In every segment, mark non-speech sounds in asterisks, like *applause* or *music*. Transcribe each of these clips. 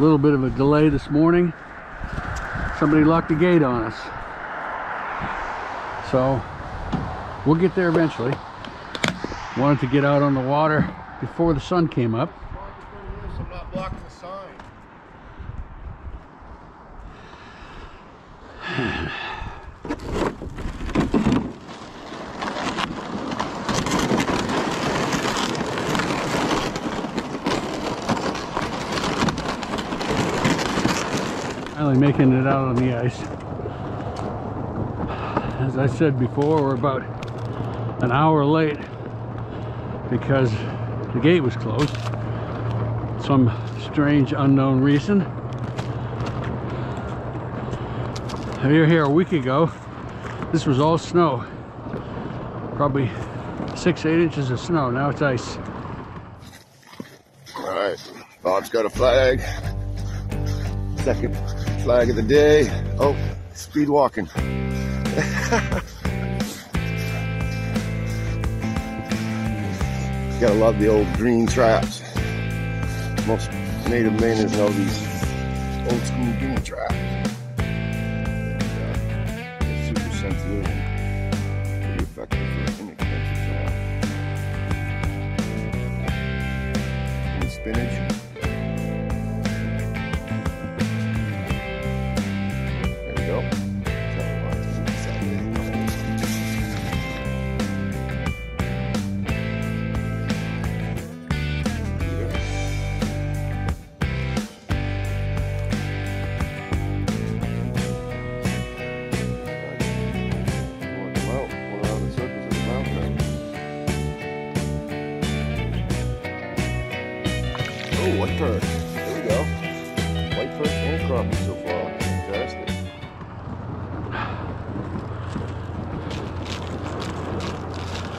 A little bit of a delay this morning. Somebody locked the gate on us. So we'll get there eventually. Wanted to get out on the water before the sun came up. Finally making it out on the ice. As I said before, we're about an hour late because the gate was closed. Some strange unknown reason. We were here a week ago. This was all snow. Probably six, eight inches of snow. Now it's ice. All right, Bob's got a flag. Second flag of the day. Oh, speed walking. *laughs* Gotta love the old green traps. Most native Mainers know these old school green traps. They're super sensitive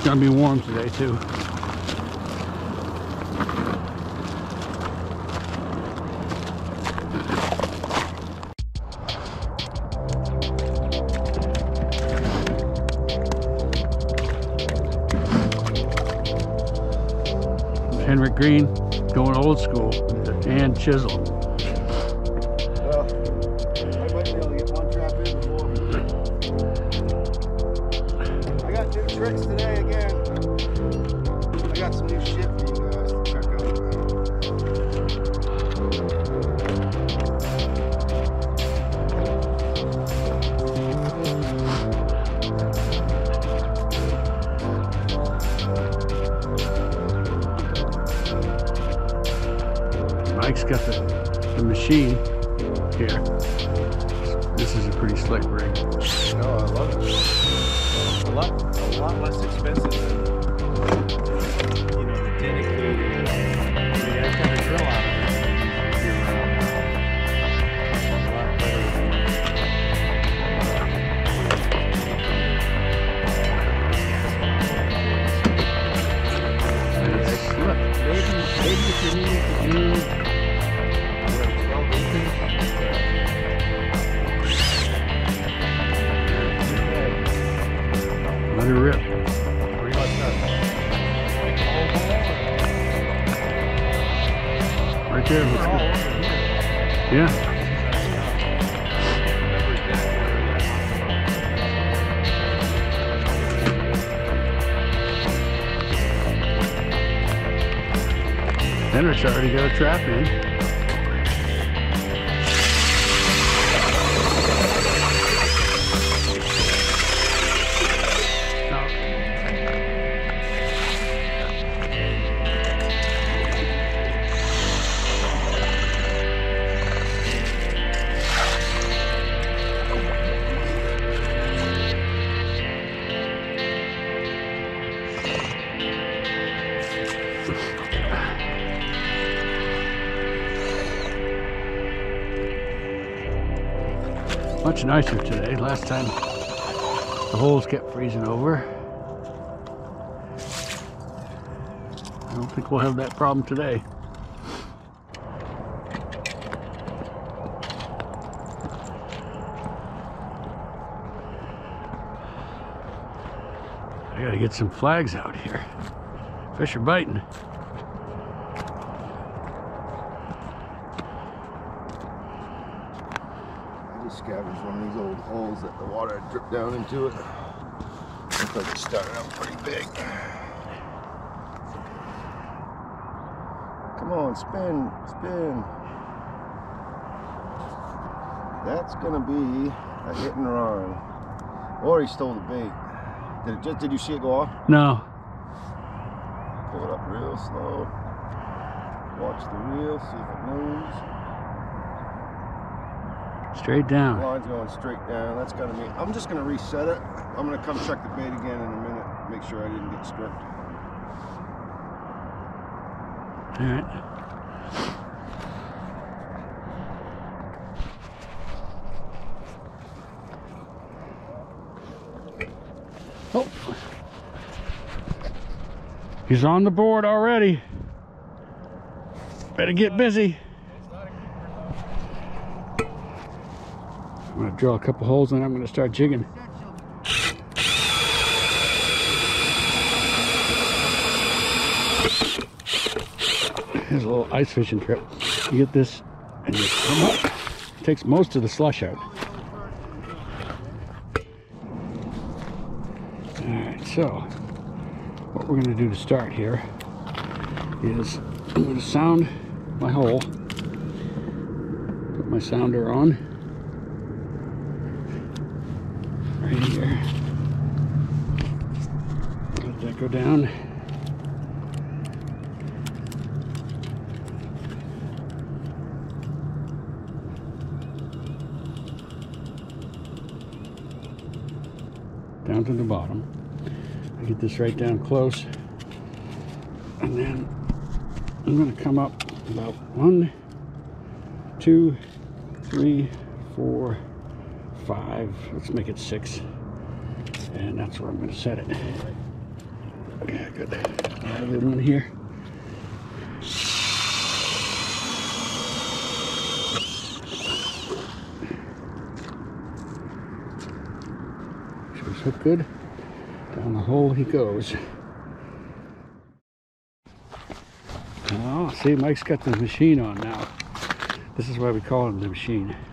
It's gonna be warm today too. Henrik Green going old school and chisel. I tricks today again. I got some new shit for you guys to check out. Mike's got the, the machine here. This is a pretty slick rig. No, I love it. a lot, a lot less expensive than Right there. Yeah. Are. Already got a trap in. Much nicer today. Last time the holes kept freezing over. I don't think we'll have that problem today. I gotta get some flags out here. Fish are biting. Scavenged one of these old holes that the water had dripped down into it. Looks like it started out pretty big. Come on, spin, spin. That's gonna be a hit and run. Or he stole the bait. Did it just did you see it go off? No. Pull it up real slow. Watch the reel, see if it moves. Straight down. Line's going straight down. That's gonna be. I'm just gonna reset it. I'm gonna come check the bait again in a minute. Make sure I didn't get stripped. All right. Oh. He's on the board already. Better get busy. I'm gonna drill a couple holes and I'm gonna start jigging. Here's a little ice fishing trip. You get this and you come up. It takes most of the slush out. Alright, so what we're gonna do to start here is I'm gonna sound my hole. Put my sounder on. Right here. Let that go down. down to the bottom. I get this right down close. And then I'm gonna come up about one, two, three, four, five. Let's make it six. And that's where I'm gonna set it. Yeah, good. Another one here. Should hook good. Down the hole he goes. Oh, see, Mike's got the machine on now. This is why we call him the machine. *laughs*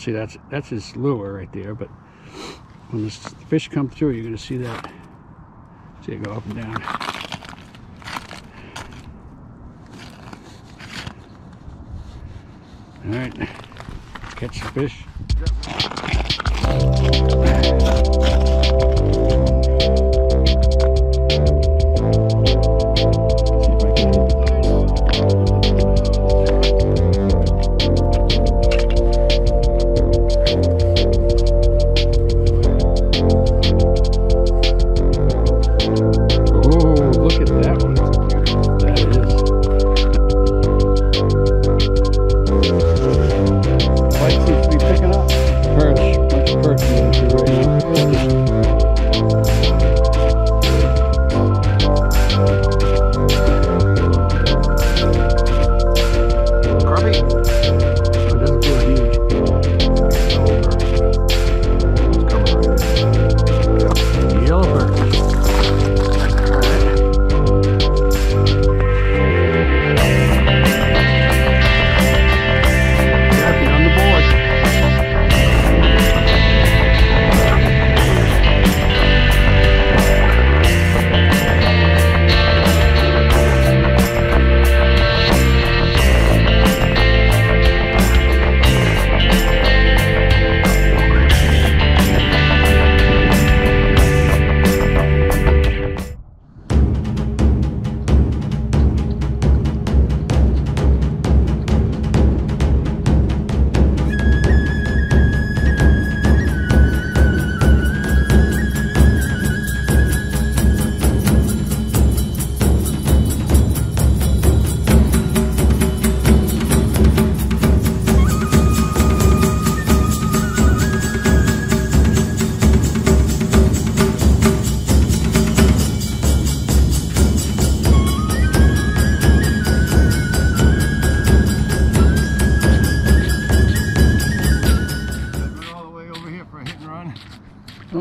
See, that's that's his lure right there. But when the fish come through, you're going to see that. See it go up and down. All right, catch the fish. See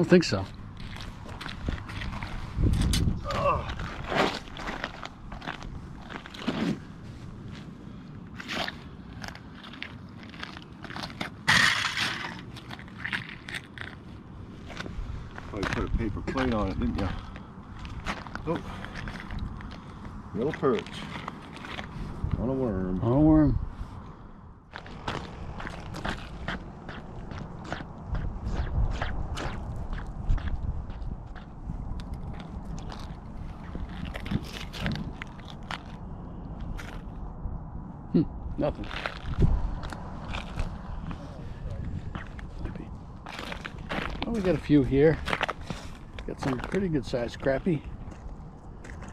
think so. Oh. Probably put a paper plate on it, didn't you? Oh, little perch on a worm. On a worm. Nothing. Well, we got a few here. Got some pretty good sized crappie.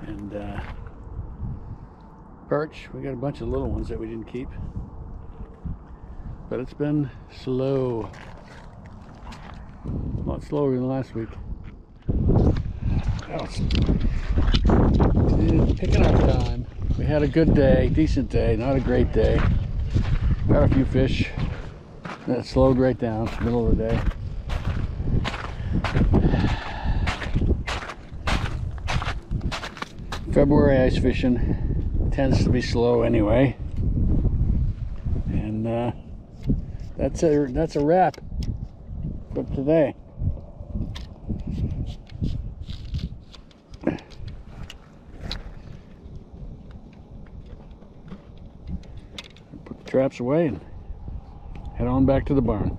And uh, perch. We got a bunch of little ones that we didn't keep. But it's been slow. A lot slower than last week. Picking up time. We had a good day, decent day, not a great day. Got a few fish. Then it slowed right down, middle of the day. February ice fishing tends to be slow anyway. And uh, that's a that's a wrap for today. Put the traps away and head on back to the barn.